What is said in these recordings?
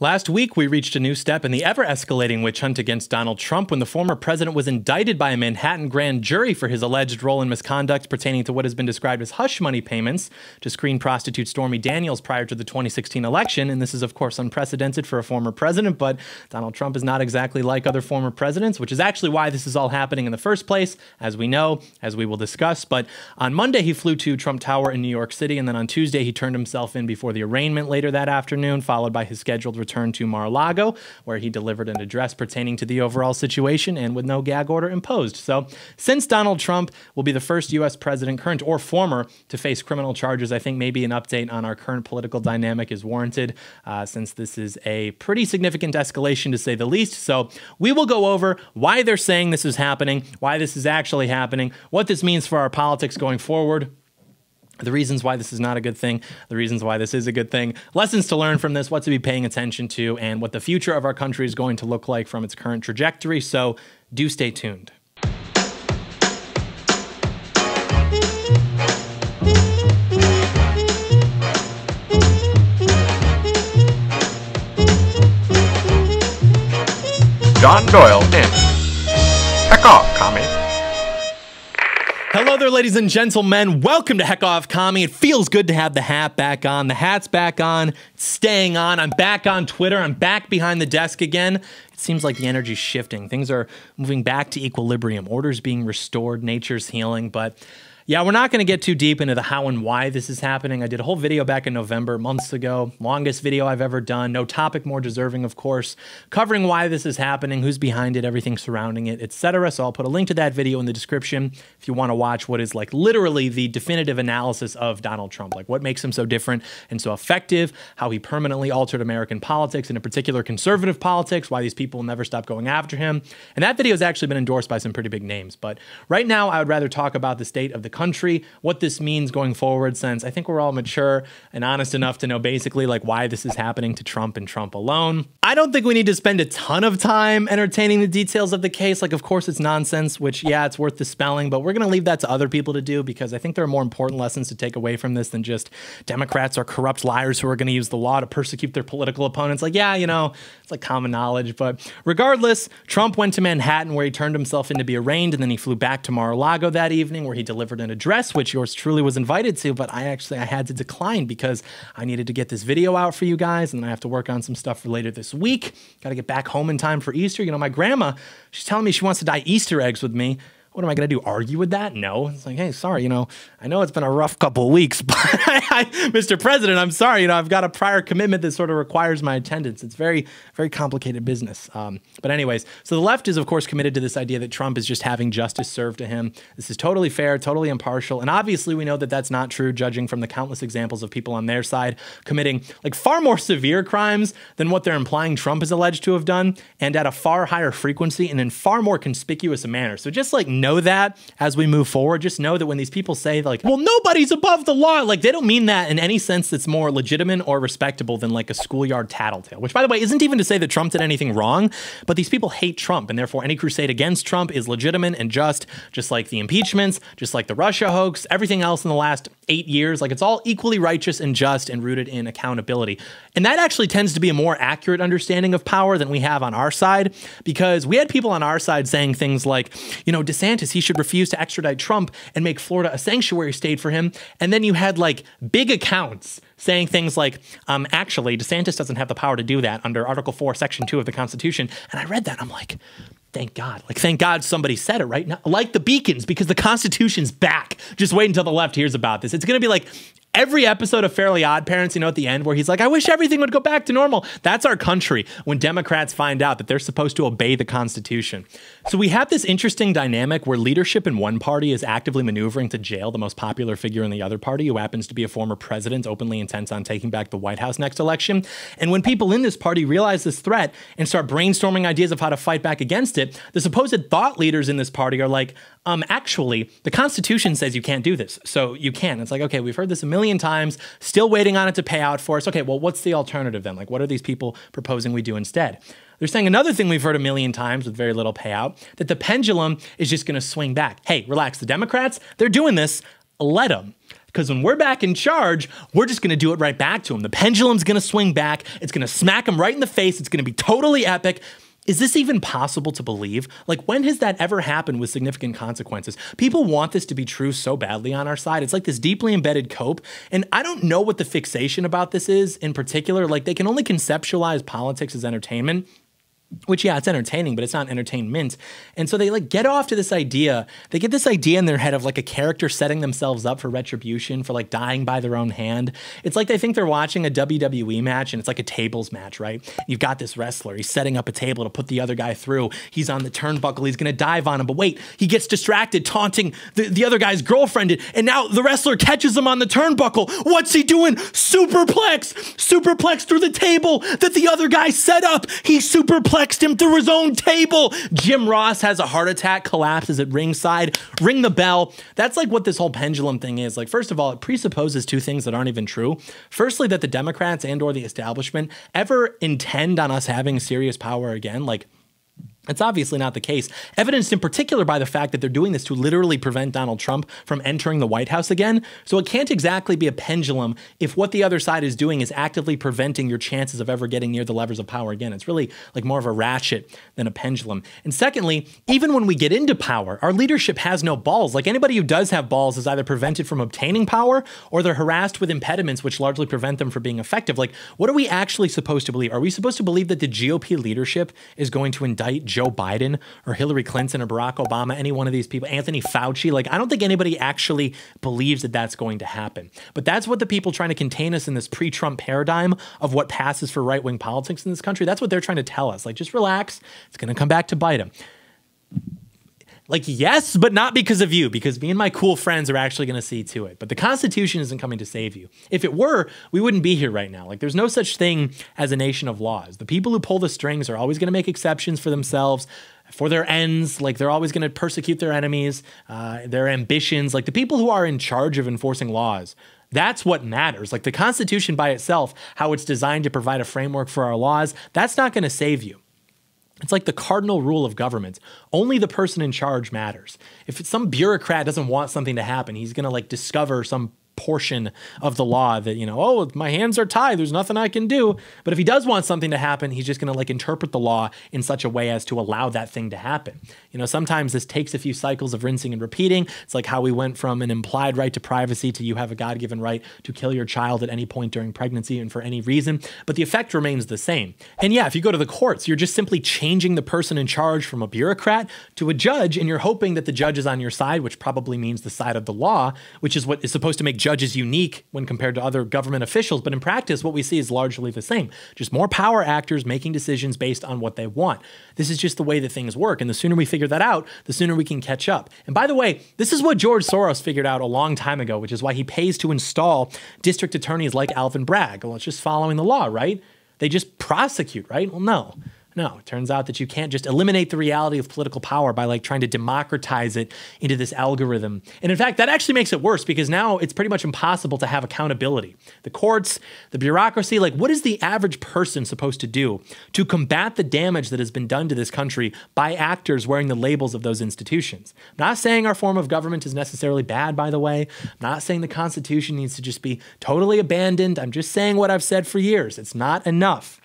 Last week, we reached a new step in the ever escalating witch hunt against Donald Trump when the former president was indicted by a Manhattan grand jury for his alleged role in misconduct pertaining to what has been described as hush money payments to screen prostitute Stormy Daniels prior to the 2016 election. And this is, of course, unprecedented for a former president, but Donald Trump is not exactly like other former presidents, which is actually why this is all happening in the first place, as we know, as we will discuss. But on Monday, he flew to Trump Tower in New York City, and then on Tuesday, he turned himself in before the arraignment later that afternoon, followed by his scheduled return to Mar-a-Lago, where he delivered an address pertaining to the overall situation and with no gag order imposed. So, since Donald Trump will be the first U.S. president, current or former, to face criminal charges, I think maybe an update on our current political dynamic is warranted, uh, since this is a pretty significant escalation to say the least. So, we will go over why they're saying this is happening, why this is actually happening, what this means for our politics going forward the reasons why this is not a good thing, the reasons why this is a good thing, lessons to learn from this, what to be paying attention to, and what the future of our country is going to look like from its current trajectory. So do stay tuned. John Doyle in. Hello there, ladies and gentlemen. Welcome to Heck Off Commie. It feels good to have the hat back on. The hat's back on, it's staying on. I'm back on Twitter. I'm back behind the desk again. It seems like the energy's shifting. Things are moving back to equilibrium. Order's being restored, nature's healing, but yeah, we're not going to get too deep into the how and why this is happening. I did a whole video back in November, months ago, longest video I've ever done. No topic more deserving, of course, covering why this is happening, who's behind it, everything surrounding it, etc. So I'll put a link to that video in the description if you want to watch what is like literally the definitive analysis of Donald Trump, like what makes him so different and so effective, how he permanently altered American politics, and in particular conservative politics, why these people never stop going after him. And that video has actually been endorsed by some pretty big names. But right now, I would rather talk about the state of the country, what this means going forward, since I think we're all mature and honest enough to know basically like why this is happening to Trump and Trump alone. I don't think we need to spend a ton of time entertaining the details of the case. Like, of course, it's nonsense, which, yeah, it's worth dispelling, but we're going to leave that to other people to do because I think there are more important lessons to take away from this than just Democrats are corrupt liars who are going to use the law to persecute their political opponents. Like, yeah, you know, it's like common knowledge. But regardless, Trump went to Manhattan where he turned himself in to be arraigned, and then he flew back to Mar-a-Lago that evening where he delivered an address, which yours truly was invited to. But I actually I had to decline because I needed to get this video out for you guys, and I have to work on some stuff for later this week. Got to get back home in time for Easter. You know, my grandma, she's telling me she wants to dye Easter eggs with me what am I going to do? Argue with that? No. It's like, hey, sorry, you know, I know it's been a rough couple of weeks, but I, Mr. President, I'm sorry, you know, I've got a prior commitment that sort of requires my attendance. It's very, very complicated business. Um, but, anyways, so the left is, of course, committed to this idea that Trump is just having justice served to him. This is totally fair, totally impartial. And obviously, we know that that's not true, judging from the countless examples of people on their side committing like far more severe crimes than what they're implying Trump is alleged to have done, and at a far higher frequency and in far more conspicuous a manner. So, just like know that as we move forward. Just know that when these people say like, well, nobody's above the law, like they don't mean that in any sense that's more legitimate or respectable than like a schoolyard tattletale, which by the way, isn't even to say that Trump did anything wrong, but these people hate Trump and therefore any crusade against Trump is legitimate and just, just like the impeachments, just like the Russia hoax, everything else in the last eight years, like it's all equally righteous and just and rooted in accountability. And that actually tends to be a more accurate understanding of power than we have on our side because we had people on our side saying things like, you know, DeSantis, he should refuse to extradite Trump and make Florida a sanctuary state for him. And then you had like big accounts saying things like, um, actually, DeSantis doesn't have the power to do that under Article 4, Section 2 of the Constitution. And I read that, I'm like, thank God. Like, thank God somebody said it, right? Now, like the beacons, because the Constitution's back. Just wait until the left hears about this. It's going to be like every episode of Fairly Odd Parents, you know, at the end where he's like, I wish everything would go back to normal. That's our country when Democrats find out that they're supposed to obey the Constitution. So we have this interesting dynamic where leadership in one party is actively maneuvering to jail the most popular figure in the other party, who happens to be a former president openly intent on taking back the White House next election. And when people in this party realize this threat and start brainstorming ideas of how to fight back against it, the supposed thought leaders in this party are like, um, actually, the Constitution says you can't do this. So you can. It's like, okay, we've heard this a million times, still waiting on it to pay out for us. Okay, well, what's the alternative then? Like, what are these people proposing we do instead? They're saying another thing we've heard a million times with very little payout that the pendulum is just going to swing back. Hey, relax. The Democrats, they're doing this. Let them. Because when we're back in charge, we're just going to do it right back to them. The pendulum's going to swing back. It's going to smack them right in the face. It's going to be totally epic. Is this even possible to believe? Like, when has that ever happened with significant consequences? People want this to be true so badly on our side. It's like this deeply embedded cope. And I don't know what the fixation about this is in particular. Like, they can only conceptualize politics as entertainment which yeah it's entertaining but it's not entertainment. And so they like get off to this idea. They get this idea in their head of like a character setting themselves up for retribution for like dying by their own hand. It's like they think they're watching a wwe match and it's like a tables match right? You've got this wrestler. He's setting up a table to put the other guy through. He's on the turnbuckle. He's gonna dive on him. But wait he gets distracted taunting the, the other guy's girlfriend and now the wrestler catches him on the turnbuckle. What's he doing? Superplex! Superplex through the table that the other guy set up. He superplex him through his own table. Jim Ross has a heart attack, collapses at ringside. Ring the bell. That's like what this whole pendulum thing is. Like, first of all, it presupposes two things that aren't even true. Firstly, that the Democrats and or the establishment ever intend on us having serious power again. Like, it's obviously not the case, evidenced in particular by the fact that they're doing this to literally prevent Donald Trump from entering the White House again. So it can't exactly be a pendulum if what the other side is doing is actively preventing your chances of ever getting near the levers of power again. It's really like more of a ratchet than a pendulum. And secondly, even when we get into power, our leadership has no balls. Like anybody who does have balls is either prevented from obtaining power or they're harassed with impediments which largely prevent them from being effective. Like, what are we actually supposed to believe? Are we supposed to believe that the GOP leadership is going to indict Joe Biden or Hillary Clinton or Barack Obama, any one of these people, Anthony Fauci. Like, I don't think anybody actually believes that that's going to happen. But that's what the people trying to contain us in this pre Trump paradigm of what passes for right wing politics in this country, that's what they're trying to tell us. Like, just relax. It's going to come back to bite them. Like, yes, but not because of you, because me and my cool friends are actually going to see to it. But the Constitution isn't coming to save you. If it were, we wouldn't be here right now. Like, there's no such thing as a nation of laws. The people who pull the strings are always going to make exceptions for themselves for their ends. Like they're always going to persecute their enemies, uh, their ambitions. Like the people who are in charge of enforcing laws. That's what matters. Like the Constitution by itself, how it's designed to provide a framework for our laws, that's not going to save you. It's like the cardinal rule of government. Only the person in charge matters. If some bureaucrat doesn't want something to happen, he's going to like discover some portion of the law that, you know, oh, my hands are tied, there's nothing I can do. But if he does want something to happen, he's just going to like interpret the law in such a way as to allow that thing to happen. You know, sometimes this takes a few cycles of rinsing and repeating. It's like how we went from an implied right to privacy to you have a God given right to kill your child at any point during pregnancy and for any reason. But the effect remains the same. And yeah, if you go to the courts, you're just simply changing the person in charge from a bureaucrat to a judge, and you're hoping that the judge is on your side, which probably means the side of the law, which is what is supposed to make judges unique when compared to other government officials. But in practice, what we see is largely the same just more power actors making decisions based on what they want. This is just the way that things work. And the sooner we figure that out, the sooner we can catch up. And by the way, this is what George Soros figured out a long time ago, which is why he pays to install district attorneys like Alvin Bragg. Well, it's just following the law, right? They just prosecute, right? Well, no. No, it turns out that you can't just eliminate the reality of political power by like trying to democratize it into this algorithm. And in fact, that actually makes it worse because now it's pretty much impossible to have accountability. The courts, the bureaucracy, like what is the average person supposed to do to combat the damage that has been done to this country by actors wearing the labels of those institutions? I'm not saying our form of government is necessarily bad, by the way. I'm not saying the Constitution needs to just be totally abandoned. I'm just saying what I've said for years. It's not enough.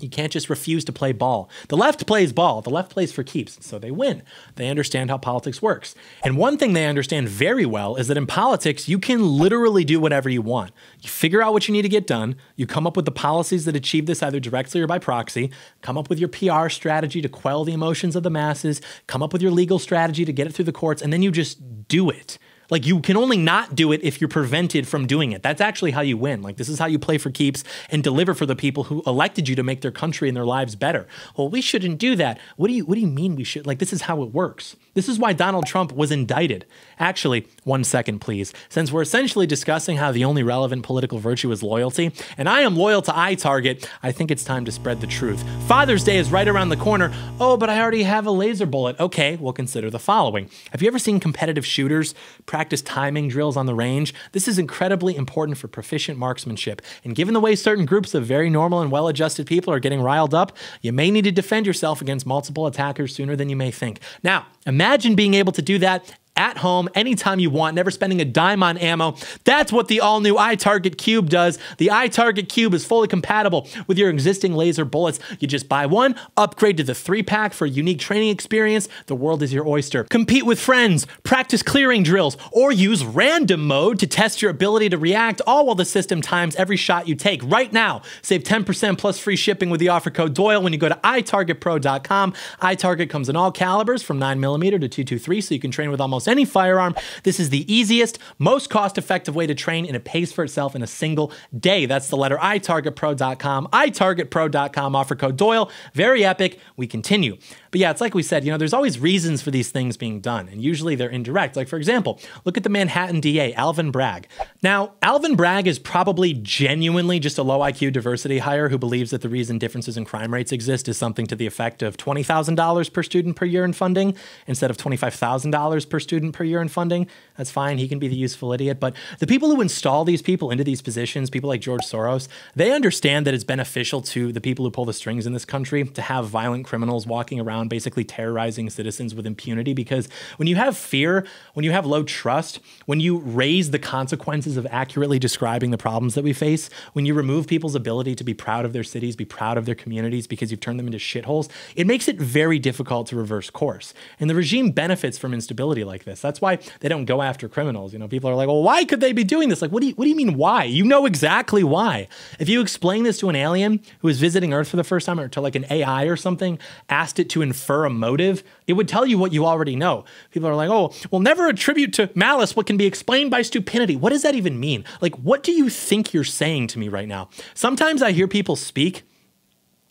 You can't just refuse to play ball. The left plays ball. The left plays for keeps. So they win. They understand how politics works. And one thing they understand very well is that in politics, you can literally do whatever you want. You figure out what you need to get done. You come up with the policies that achieve this either directly or by proxy. Come up with your PR strategy to quell the emotions of the masses. Come up with your legal strategy to get it through the courts. And then you just do it. Like you can only not do it if you're prevented from doing it. That's actually how you win. Like this is how you play for keeps and deliver for the people who elected you to make their country and their lives better. Well, we shouldn't do that. What do you what do you mean we should? Like this is how it works. This is why Donald Trump was indicted. Actually, one second please. Since we're essentially discussing how the only relevant political virtue is loyalty, and I am loyal to iTarget, I think it's time to spread the truth. Father's Day is right around the corner. Oh, but I already have a laser bullet. Okay, we'll consider the following. Have you ever seen competitive shooters practice timing drills on the range. This is incredibly important for proficient marksmanship. And given the way certain groups of very normal and well adjusted people are getting riled up, you may need to defend yourself against multiple attackers sooner than you may think. Now, imagine being able to do that at home anytime you want, never spending a dime on ammo. That's what the all new iTarget Cube does. The iTarget Cube is fully compatible with your existing laser bullets. You just buy one, upgrade to the three pack for a unique training experience. The world is your oyster. Compete with friends, practice clearing drills, or use random mode to test your ability to react, all while the system times every shot you take. Right now, save 10% plus free shipping with the offer code Doyle when you go to itargetpro.com. iTarget comes in all calibers from 9mm to 223, so you can train with almost any firearm. This is the easiest, most cost effective way to train, and it pays for itself in a single day. That's the letter itargetpro.com. itargetpro.com, offer code Doyle. Very epic. We continue. But yeah, it's like we said, you know, there's always reasons for these things being done, and usually they're indirect. Like, for example, look at the Manhattan DA, Alvin Bragg. Now, Alvin Bragg is probably genuinely just a low IQ diversity hire who believes that the reason differences in crime rates exist is something to the effect of $20,000 per student per year in funding instead of $25,000 per student per year in funding. That's fine. He can be the useful idiot. But the people who install these people into these positions, people like George Soros, they understand that it's beneficial to the people who pull the strings in this country to have violent criminals walking around basically terrorizing citizens with impunity. Because when you have fear, when you have low trust, when you raise the consequences of accurately describing the problems that we face, when you remove people's ability to be proud of their cities, be proud of their communities because you've turned them into shitholes, it makes it very difficult to reverse course. And the regime benefits from instability like this. That's why they don't go after criminals. You know, people are like, well, why could they be doing this? Like, what do you, what do you mean why? You know exactly why. If you explain this to an alien who is visiting Earth for the first time or to like an AI or something, asked it to infer a motive, it would tell you what you already know. People are like, oh, well, never attribute to malice what can be explained by stupidity. What does that even mean? Like, what do you think you're saying to me right now? Sometimes I hear people speak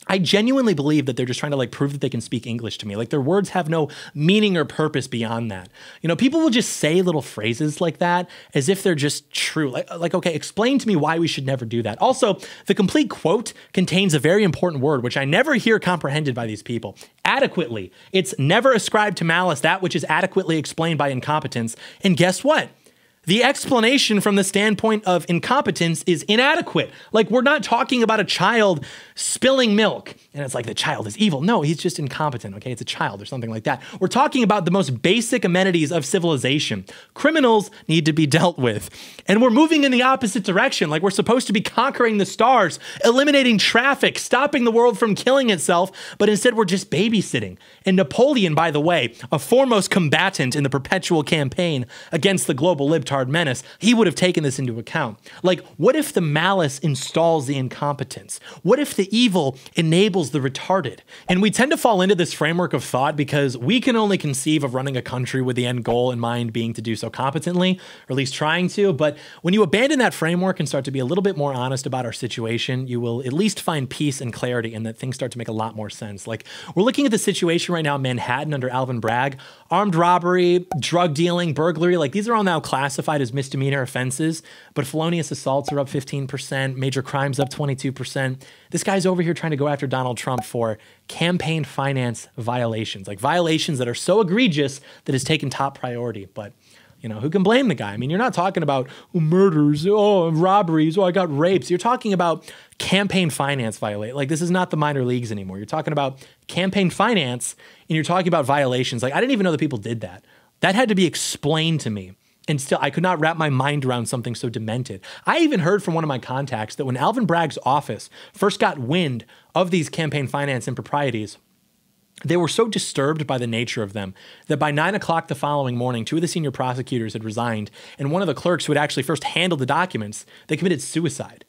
I genuinely believe that they're just trying to like prove that they can speak English to me. Like their words have no meaning or purpose beyond that. You know, people will just say little phrases like that as if they're just true. Like, like okay, explain to me why we should never do that. Also, the complete quote contains a very important word which I never hear comprehended by these people. Adequately. It's never ascribed to malice that which is adequately explained by incompetence. And guess what? The explanation from the standpoint of incompetence is inadequate. Like, we're not talking about a child spilling milk and it's like the child is evil. No, he's just incompetent, okay? It's a child or something like that. We're talking about the most basic amenities of civilization. Criminals need to be dealt with. And we're moving in the opposite direction. Like, we're supposed to be conquering the stars, eliminating traffic, stopping the world from killing itself, but instead we're just babysitting. And Napoleon, by the way, a foremost combatant in the perpetual campaign against the global menace, he would have taken this into account. Like, what if the malice installs the incompetence? What if the evil enables the retarded? And we tend to fall into this framework of thought because we can only conceive of running a country with the end goal in mind being to do so competently, or at least trying to. But when you abandon that framework and start to be a little bit more honest about our situation, you will at least find peace and clarity and that things start to make a lot more sense. Like, we're looking at the situation right now in Manhattan under Alvin Bragg armed robbery, drug dealing, burglary, like these are all now classified as misdemeanor offenses, but felonious assaults are up 15%, major crimes up 22%. This guy's over here trying to go after Donald Trump for campaign finance violations, like violations that are so egregious that it's taken top priority. But you know, who can blame the guy? I mean, you're not talking about oh, murders, oh, robberies, oh, I got rapes. You're talking about campaign finance violate. Like this is not the minor leagues anymore. You're talking about campaign finance and you're talking about violations. Like I didn't even know that people did that. That had to be explained to me. And still, I could not wrap my mind around something so demented. I even heard from one of my contacts that when Alvin Bragg's office first got wind of these campaign finance improprieties, they were so disturbed by the nature of them that by nine o'clock the following morning, two of the senior prosecutors had resigned, and one of the clerks who had actually first handled the documents, they committed suicide.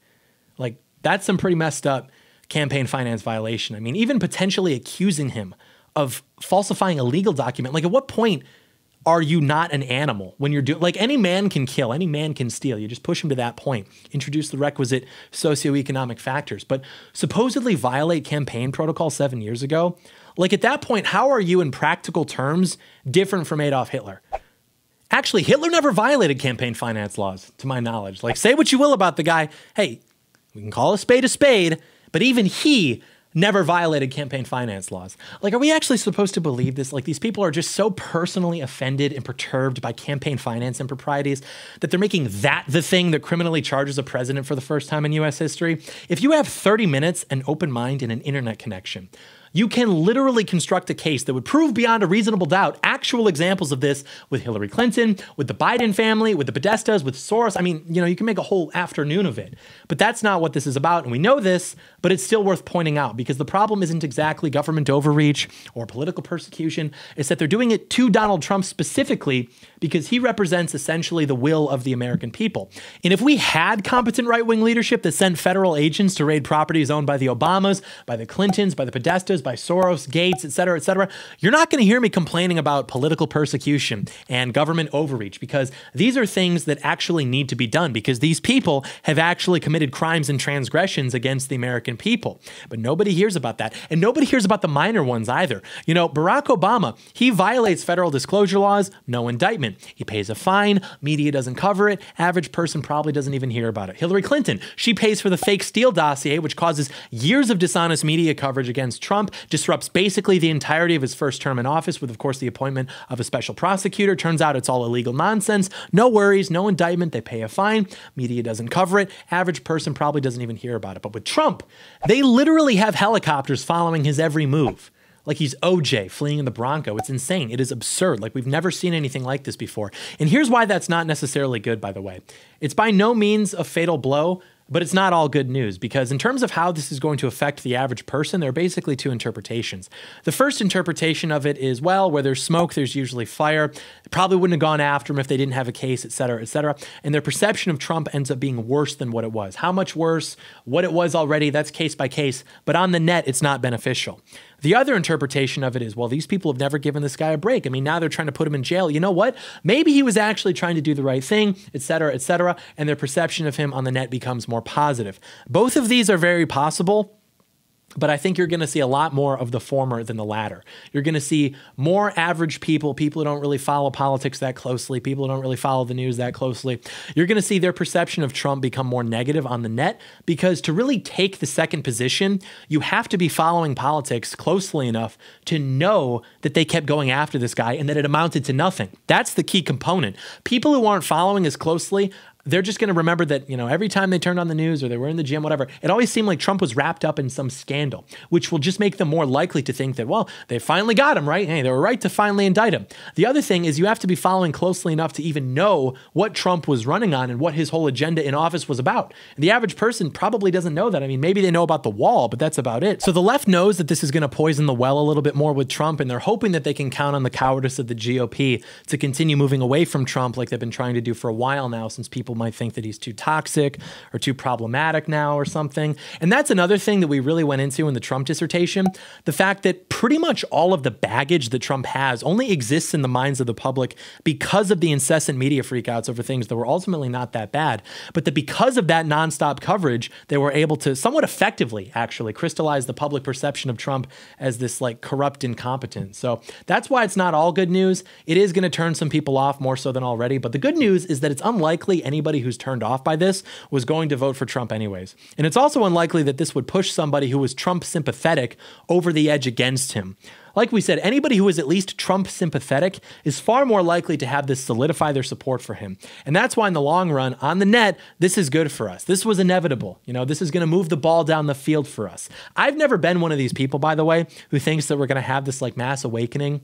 Like, that's some pretty messed up campaign finance violation. I mean, even potentially accusing him of falsifying a legal document. Like, at what point are you not an animal when you're doing like any man can kill, any man can steal. You just push him to that point, introduce the requisite socioeconomic factors. But supposedly violate campaign protocol seven years ago. Like at that point, how are you in practical terms different from Adolf Hitler? Actually, Hitler never violated campaign finance laws, to my knowledge. Like, say what you will about the guy. Hey, we can call a spade a spade, but even he never violated campaign finance laws. Like, are we actually supposed to believe this? Like, these people are just so personally offended and perturbed by campaign finance improprieties that they're making that the thing that criminally charges a president for the first time in US history. If you have 30 minutes, an open mind, and an internet connection, You can literally construct a case that would prove beyond a reasonable doubt actual examples of this with Hillary Clinton, with the Biden family, with the Podestas, with Soros. I mean, you know, you can make a whole afternoon of it. But that's not what this is about. And we know this, but it's still worth pointing out because the problem isn't exactly government overreach or political persecution. It's that they're doing it to Donald Trump specifically because he represents essentially the will of the American people. And if we had competent right wing leadership that sent federal agents to raid properties owned by the Obamas, by the Clintons, by the Podestas, by Soros, Gates, et cetera, et cetera, you're not going to hear me complaining about political persecution and government overreach because these are things that actually need to be done because these people have actually committed crimes and transgressions against the American people. But nobody hears about that. And nobody hears about the minor ones either. You know, Barack Obama, he violates federal disclosure laws, no He pays a fine, media doesn't cover it, average person probably doesn't even hear about it. Hillary Clinton, she pays for the fake Steele dossier, which causes years of dishonest media coverage against Trump, disrupts basically the entirety of his first term in office, with, of course, the appointment of a special prosecutor. Turns out it's all illegal nonsense. No worries, no indictment. They pay a fine. Media doesn't cover it. Average person probably doesn't even hear about it. But with Trump, they literally have helicopters following his every move like he's OJ fleeing in the Bronco. It's insane. It is absurd. Like we've never seen anything like this before. And here's why that's not necessarily good, by the way. It's by no means a fatal blow, but it's not all good news because, in terms of how this is going to affect the average person, there are basically two interpretations. The first interpretation of it is well, where there's smoke, there's usually fire. Probably wouldn't have gone after him if they didn't have a case, et cetera, et cetera. And their perception of Trump ends up being worse than what it was. How much worse? What it was already, that's case by case. But on the net, it's not beneficial. The other interpretation of it is, well, these people have never given this guy a break. I mean, now they're trying to put him in jail. You know what? Maybe he was actually trying to do the right thing, et cetera, et cetera. And their perception of him on the net becomes more positive. Both of these are very possible. But I think you're going to see a lot more of the former than the latter. You're going to see more average people, people who don't really follow politics that closely, people who don't really follow the news that closely. You're going to see their perception of Trump become more negative on the net because to really take the second position, you have to be following politics closely enough to know that they kept going after this guy and that it amounted to nothing. That's the key component. People who aren't following as closely they're just going to remember that, you know, every time they turned on the news or they were in the gym, whatever, it always seemed like Trump was wrapped up in some scandal, which will just make them more likely to think that, well, they finally got him, right? Hey, they were right to finally indict him. The other thing is you have to be following closely enough to even know what Trump was running on and what his whole agenda in office was about. And the average person probably doesn't know that. I mean, maybe they know about the wall, but that's about it. So the left knows that this is going to poison the well a little bit more with Trump, and they're hoping that they can count on the cowardice of the GOP to continue moving away from Trump like they've been trying to do for a while now, since people might think that he's too toxic or too problematic now or something. And that's another thing that we really went into in the Trump dissertation the fact that pretty much all of the baggage that Trump has only exists in the minds of the public because of the incessant media freakouts over things that were ultimately not that bad. But that because of that nonstop coverage, they were able to somewhat effectively actually crystallize the public perception of Trump as this like corrupt incompetent. So that's why it's not all good news. It is going to turn some people off more so than already. But the good news is that it's unlikely anybody who's turned off by this was going to vote for Trump anyways. And it's also unlikely that this would push somebody who was Trump sympathetic over the edge against him. Like we said, anybody who is at least Trump sympathetic is far more likely to have this solidify their support for him. And that's why, in the long run, on the net, this is good for us. This was inevitable. You know, this is going to move the ball down the field for us. I've never been one of these people, by the way, who thinks that we're going to have this like mass awakening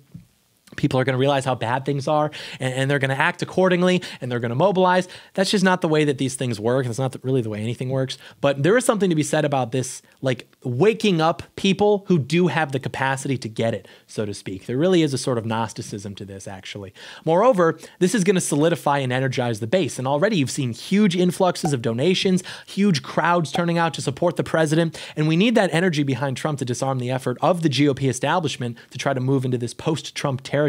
people are going to realize how bad things are and, and they're going to act accordingly and they're going to mobilize. That's just not the way that these things work. That's not the, really the way anything works. But there is something to be said about this, like waking up people who do have the capacity to get it, so to speak. There really is a sort of Gnosticism to this, actually. Moreover, this is going to solidify and energize the base. And already you've seen huge influxes of donations, huge crowds turning out to support the president. And we need that energy behind Trump to disarm the effort of the GOP establishment to try to move into this post Trump territory.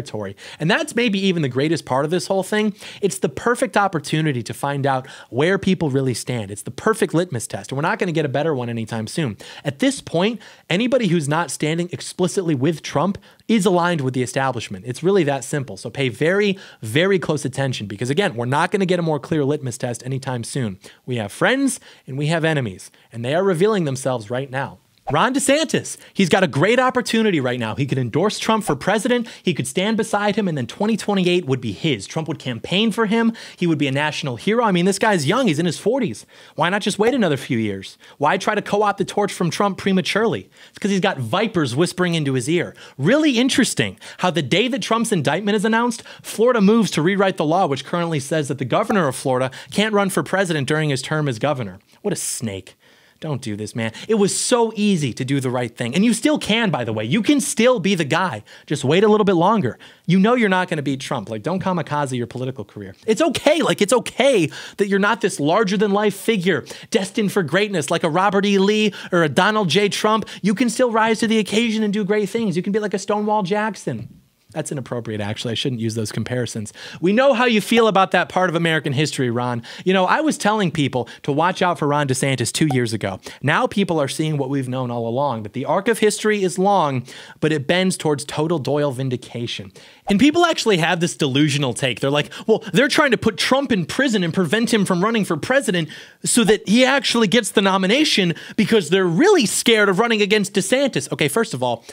And that's maybe even the greatest part of this whole thing. It's the perfect opportunity to find out where people really stand. It's the perfect litmus test. And we're not going to get a better one anytime soon. At this point, anybody who's not standing explicitly with Trump is aligned with the establishment. It's really that simple. So pay very, very close attention because, again, we're not going to get a more clear litmus test anytime soon. We have friends and we have enemies, and they are revealing themselves right now. Ron DeSantis, he's got a great opportunity right now. He could endorse Trump for president. He could stand beside him, and then 2028 would be his. Trump would campaign for him. He would be a national hero. I mean, this guy's young. He's in his 40s. Why not just wait another few years? Why try to co opt the torch from Trump prematurely? It's because he's got vipers whispering into his ear. Really interesting how the day that Trump's indictment is announced, Florida moves to rewrite the law, which currently says that the governor of Florida can't run for president during his term as governor. What a snake. Don't do this, man. It was so easy to do the right thing. And you still can, by the way. You can still be the guy. Just wait a little bit longer. You know you're not going to beat Trump. Like, don't kamikaze your political career. It's okay. Like, it's okay that you're not this larger than life figure destined for greatness like a Robert E. Lee or a Donald J. Trump. You can still rise to the occasion and do great things. You can be like a Stonewall Jackson. That's inappropriate, actually. I shouldn't use those comparisons. We know how you feel about that part of American history, Ron. You know, I was telling people to watch out for Ron DeSantis two years ago. Now people are seeing what we've known all along that the arc of history is long, but it bends towards total Doyle vindication. And people actually have this delusional take. They're like, well, they're trying to put Trump in prison and prevent him from running for president so that he actually gets the nomination because they're really scared of running against DeSantis. Okay, first of all,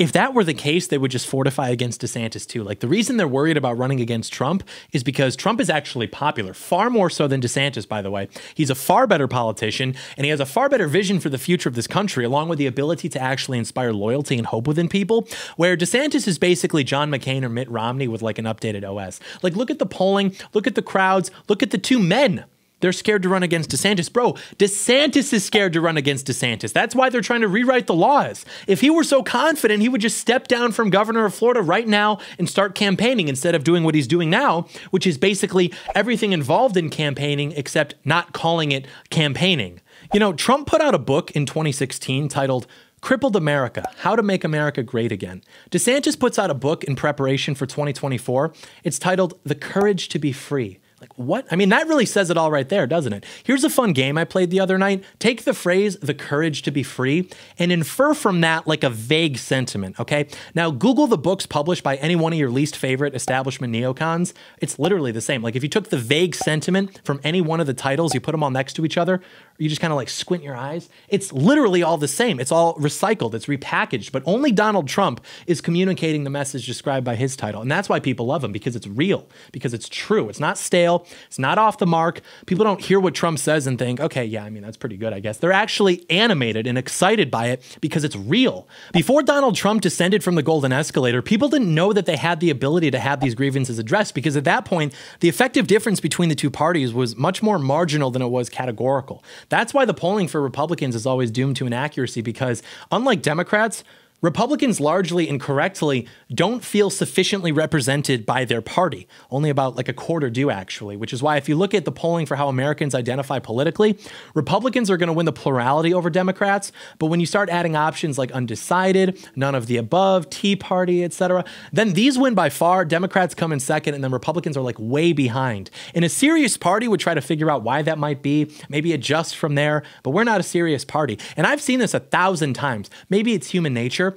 if that were the case, they would just fortify against DeSantis too. Like the reason they're worried about running against Trump is because Trump is actually popular, far more so than DeSantis, by the way. He's a far better politician and he has a far better vision for the future of this country, along with the ability to actually inspire loyalty and hope within people. Where DeSantis is basically John McCain or Mitt Romney with like an updated OS. Like look at the polling, look at the crowds, look at the two men they're scared to run against DeSantis. Bro, DeSantis is scared to run against DeSantis. That's why they're trying to rewrite the laws. If he were so confident, he would just step down from governor of Florida right now and start campaigning instead of doing what he's doing now, which is basically everything involved in campaigning except not calling it campaigning. You know, Trump put out a book in 2016 titled Crippled America How to Make America Great Again. DeSantis puts out a book in preparation for 2024. It's titled The Courage to Be Free. Like, what? I mean, that really says it all right there, doesn't it? Here's a fun game I played the other night. Take the phrase, the courage to be free, and infer from that like a vague sentiment, okay? Now, Google the books published by any one of your least favorite establishment neocons. It's literally the same. Like, if you took the vague sentiment from any one of the titles, you put them all next to each other, you just kind of like squint your eyes. It's literally all the same. It's all recycled, it's repackaged, but only Donald Trump is communicating the message described by his title. And that's why people love him because it's real, because it's true. It's not stale, it's not off the mark. People don't hear what Trump says and think, okay, yeah, I mean, that's pretty good, I guess. They're actually animated and excited by it because it's real. Before Donald Trump descended from the golden escalator, people didn't know that they had the ability to have these grievances addressed because at that point, the effective difference between the two parties was much more marginal than it was categorical. That's why the polling for Republicans is always doomed to inaccuracy because, unlike Democrats, Republicans largely incorrectly don't feel sufficiently represented by their party. Only about like a quarter do, actually, which is why if you look at the polling for how Americans identify politically, Republicans are going to win the plurality over Democrats. But when you start adding options like undecided, none of the above, Tea Party, etc., then these win by far. Democrats come in second, and then Republicans are like way behind. And a serious party would try to figure out why that might be, maybe adjust from there. But we're not a serious party. And I've seen this a thousand times. Maybe it's human nature.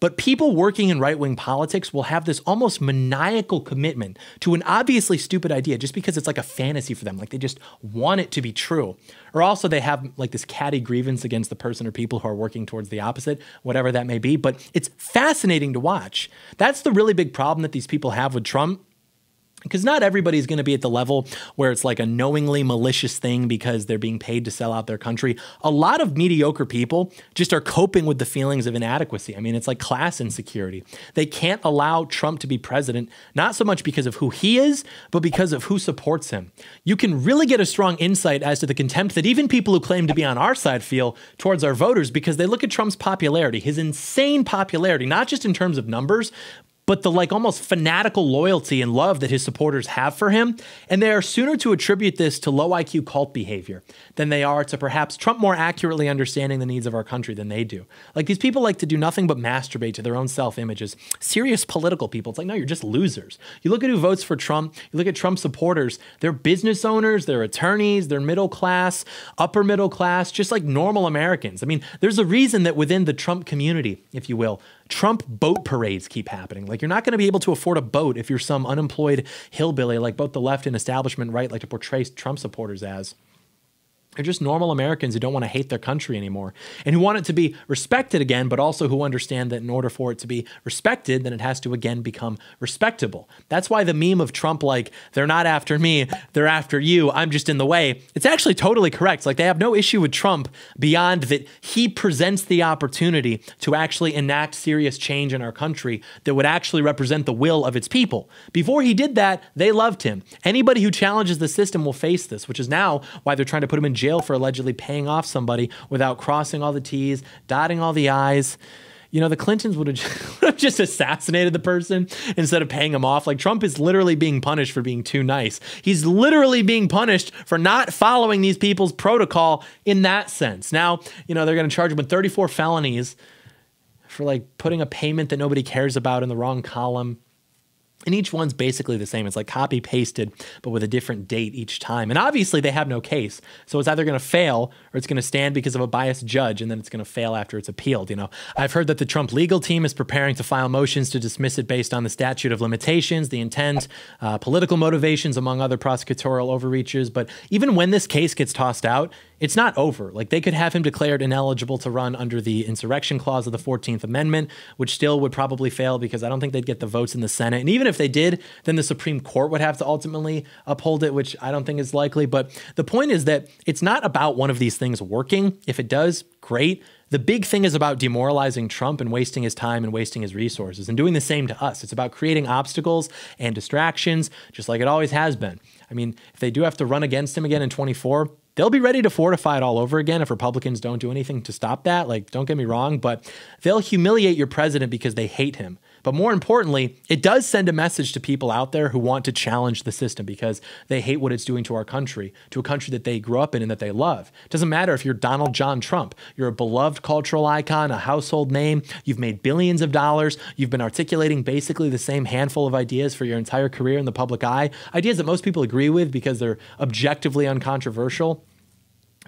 But people working in right wing politics will have this almost maniacal commitment to an obviously stupid idea just because it's like a fantasy for them. Like they just want it to be true. Or also they have like this catty grievance against the person or people who are working towards the opposite, whatever that may be. But it's fascinating to watch. That's the really big problem that these people have with Trump because not everybody's going to be at the level where it's like a knowingly malicious thing because they're being paid to sell out their country. A lot of mediocre people just are coping with the feelings of inadequacy. I mean, it's like class insecurity. They can't allow Trump to be president, not so much because of who he is, but because of who supports him. You can really get a strong insight as to the contempt that even people who claim to be on our side feel towards our voters because they look at Trump's popularity, his insane popularity, not just in terms of numbers, but the like almost fanatical loyalty and love that his supporters have for him. And they are sooner to attribute this to low IQ cult behavior than they are to perhaps Trump more accurately understanding the needs of our country than they do. Like these people like to do nothing but masturbate to their own self images. Serious political people. It's like, no, you're just losers. You look at who votes for Trump, you look at Trump supporters, they're business owners, they're attorneys, they're middle class, upper middle class, just like normal Americans. I mean, there's a reason that within the Trump community, if you will, Trump boat parades keep happening. Like you're not going to be able to afford a boat if you're some unemployed hillbilly like both the left and establishment right like to portray Trump supporters as. They're just normal Americans who don't want to hate their country anymore and who want it to be respected again, but also who understand that in order for it to be respected, then it has to again become respectable. That's why the meme of Trump, like, they're not after me, they're after you, I'm just in the way, it's actually totally correct. Like, they have no issue with Trump beyond that he presents the opportunity to actually enact serious change in our country that would actually represent the will of its people. Before he did that, they loved him. Anybody who challenges the system will face this, which is now why they're trying to put him in jail for allegedly paying off somebody without crossing all the T's, dotting all the I's. You know, the Clintons would have just assassinated the person instead of paying him off. Like Trump is literally being punished for being too nice. He's literally being punished for not following these people's protocol in that sense. Now, you know, they're going to charge him with 34 felonies for like putting a payment that nobody cares about in the wrong column. And each one's basically the same. It's like copy pasted, but with a different date each time. And obviously, they have no case. So it's either going to fail or it's going to stand because of a biased judge, and then it's going to fail after it's appealed. You know, I've heard that the Trump legal team is preparing to file motions to dismiss it based on the statute of limitations, the intent, uh, political motivations, among other prosecutorial overreaches. But even when this case gets tossed out, it's not over. Like they could have him declared ineligible to run under the insurrection clause of the 14th Amendment, which still would probably fail because I don't think they'd get the votes in the Senate. And even if they did, then the Supreme Court would have to ultimately uphold it, which I don't think is likely. But the point is that it's not about one of these things working. If it does, great. The big thing is about demoralizing Trump and wasting his time and wasting his resources and doing the same to us. It's about creating obstacles and distractions, just like it always has been. I mean, if they do have to run against him again in 24, they'll be ready to fortify it all over again if Republicans don't do anything to stop that. Like, don't get me wrong, but they'll humiliate your president because they hate him. But more importantly, it does send a message to people out there who want to challenge the system because they hate what it's doing to our country, to a country that they grew up in and that they love. It doesn't matter if you're Donald John Trump, you're a beloved cultural icon, a household name, you've made billions of dollars, you've been articulating basically the same handful of ideas for your entire career in the public eye, ideas that most people agree with because they're objectively uncontroversial.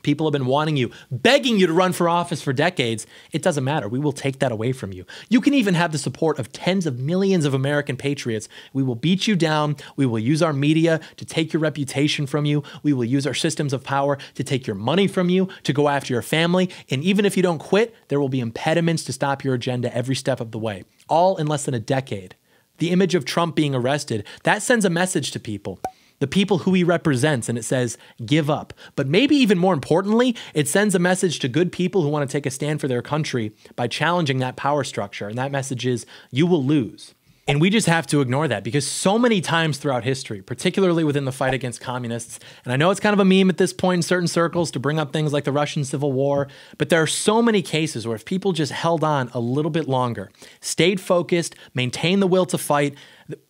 People have been wanting you, begging you to run for office for decades. It doesn't matter. We will take that away from you. You can even have the support of tens of millions of American patriots. We will beat you down. We will use our media to take your reputation from you. We will use our systems of power to take your money from you, to go after your family. And even if you don't quit, there will be impediments to stop your agenda every step of the way, all in less than a decade. The image of Trump being arrested, that sends a message to people the people who he represents, and it says, give up. But maybe even more importantly, it sends a message to good people who want to take a stand for their country by challenging that power structure. And that message is, you will lose. And we just have to ignore that because so many times throughout history, particularly within the fight against communists, and I know it's kind of a meme at this point in certain circles to bring up things like the Russian Civil War, but there are so many cases where if people just held on a little bit longer, stayed focused, maintained the will to fight,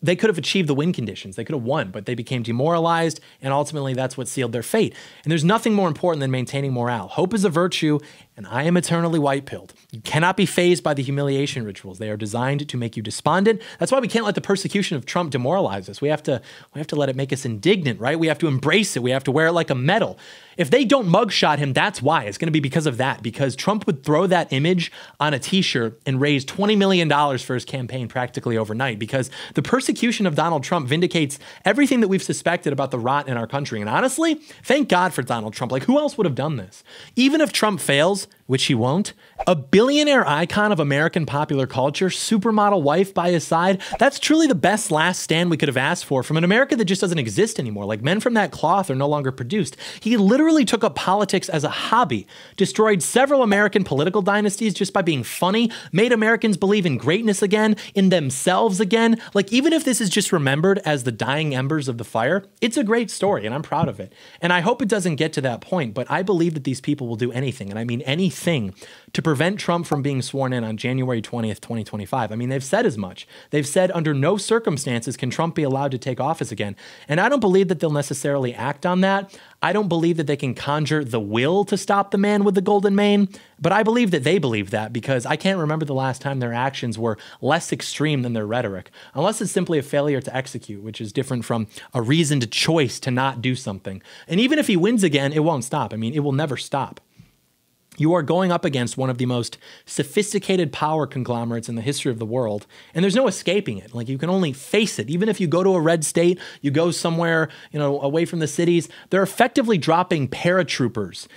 they could have achieved the win conditions. They could have won, but they became demoralized, and ultimately that's what sealed their fate. And there's nothing more important than maintaining morale. Hope is a virtue, and I am eternally white pilled. You cannot be fazed by the humiliation rituals. They are designed to make you despondent. That's why we can't let the persecution of Trump demoralize us. We have to we have to let it make us indignant, right? We have to embrace it. We have to wear it like a medal. If they don't mugshot him, that's why. It's going to be because of that. Because Trump would throw that image on a T-shirt and raise twenty million dollars for his campaign practically overnight. Because the persecution of Donald Trump vindicates everything that we've suspected about the rot in our country. And honestly, thank God for Donald Trump. Like who else would have done this? Even if Trump fails, which he won't, a billionaire icon of American popular culture, supermodel wife by his side, that's truly the best last stand we could have asked for from an America that just doesn't exist anymore. Like men from that cloth are no longer produced. He literally took up politics as a hobby, destroyed several American political dynasties just by being funny, made Americans believe in greatness again, in themselves again. Like, even if this is just remembered as the dying embers of the fire, it's a great story and I'm proud of it. And I hope it doesn't get to that point, but I believe that these people will do anything, and I mean anything, to prevent Trump from being sworn in on January 20th, 2025. I mean, they've said as much. They've said under no circumstances can Trump be allowed to take office again. And I don't believe that they'll necessarily act on that. I don't believe that they can conjure the will to stop the man with the golden mane, but I believe that they believe that because I can't remember the last time their actions were less extreme than their rhetoric, unless it's simply a failure to execute, which is different from a reasoned choice to not do something. And even if he wins again, it won't stop. I mean, it will never stop. You are going up against one of the most sophisticated power conglomerates in the history of the world, and there's no escaping it. Like you can only face it. Even if you go to a red state, you go somewhere, you know, away from the cities, they're effectively dropping paratroopers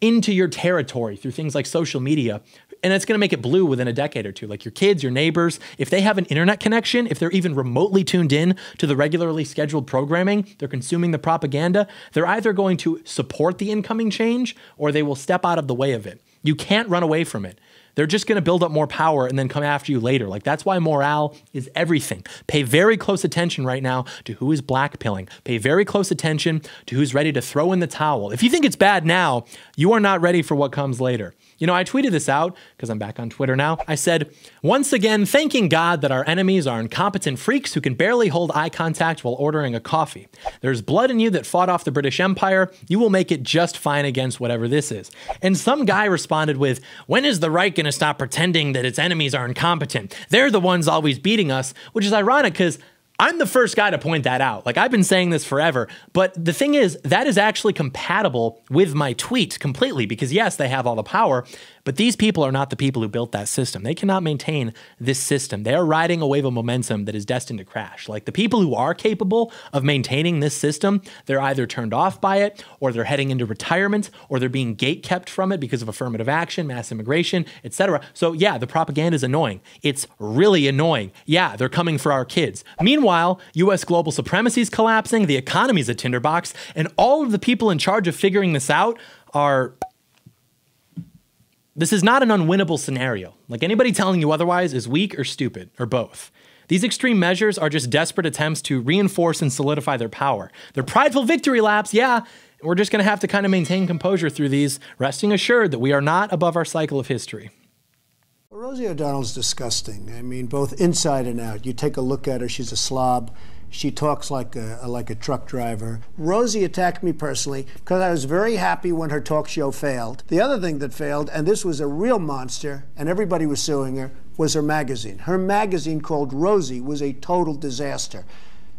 into your territory through things like social media and it's going to make it blue within a decade or two. Like your kids, your neighbors, if they have an internet connection, if they're even remotely tuned in to the regularly scheduled programming, they're consuming the propaganda, they're either going to support the incoming change or they will step out of the way of it. You can't run away from it. They're just going to build up more power and then come after you later. Like that's why morale is everything. Pay very close attention right now to who is blackpilling. Pay very close attention to who's ready to throw in the towel. If you think it's bad now, you are not ready for what comes later. You know, I tweeted this out because I'm back on Twitter now. I said, once again, thanking God that our enemies are incompetent freaks who can barely hold eye contact while ordering a coffee. There's blood in you that fought off the British Empire. You will make it just fine against whatever this is. And some guy responded with, when is the right going to stop pretending that its enemies are incompetent? They're the ones always beating us, which is ironic because I'm the first guy to point that out. Like, I've been saying this forever. But the thing is, that is actually compatible with my tweet completely because, yes, they have all the power, but these people are not the people who built that system. They cannot maintain this system. They are riding a wave of momentum that is destined to crash. Like the people who are capable of maintaining this system, they're either turned off by it, or they're heading into retirement, or they're being gate kept from it because of affirmative action, mass immigration, etc. So yeah, the propaganda is annoying. It's really annoying. Yeah, they're coming for our kids. Meanwhile, US global supremacy is collapsing, the economy's a tinderbox, and all of the people in charge of figuring this out are this is not an unwinnable scenario. Like anybody telling you otherwise is weak or stupid, or both. These extreme measures are just desperate attempts to reinforce and solidify their power. They're prideful victory laps, yeah. We're just going to have to kind of maintain composure through these, resting assured that we are not above our cycle of history. Well, Rosie O'Donnell's disgusting. I mean, both inside and out. You take a look at her, she's a slob. She talks like a, like a truck driver. Rosie attacked me personally because I was very happy when her talk show failed. The other thing that failed, and this was a real monster, and everybody was suing her, was her magazine. Her magazine called Rosie was a total disaster.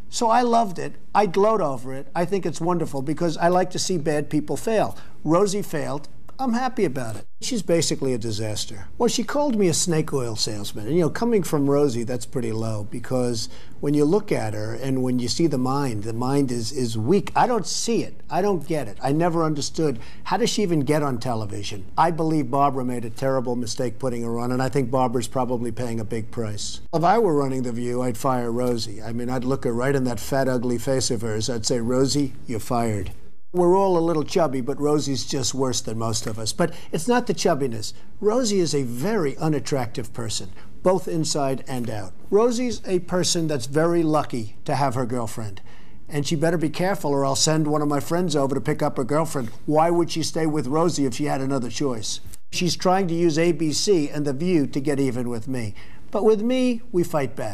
So I loved it. I gloat over it. I think it's wonderful because I like to see bad people fail. Rosie failed. I'm happy about it. She's basically a disaster. Well, she called me a snake oil salesman. And, you know, coming from Rosie, that's pretty low because when you look at her and when you see the mind, the mind is, is weak. I don't see it. I don't get it. I never understood. How does she even get on television? I believe Barbara made a terrible mistake putting her on, and I think Barbara's probably paying a big price. If I were running The View, I'd fire Rosie. I mean, I'd look her right in that fat, ugly face of hers. I'd say, Rosie, you're fired. We're all a little chubby, but Rosie's just worse than most of us. But it's not the chubbiness. Rosie is a very unattractive person, both inside and out. Rosie's a person that's very lucky to have her girlfriend. And she better be careful, or I'll send one of my friends over to pick up her girlfriend. Why would she stay with Rosie if she had another choice? She's trying to use ABC and The View to get even with me. But with me, we fight back.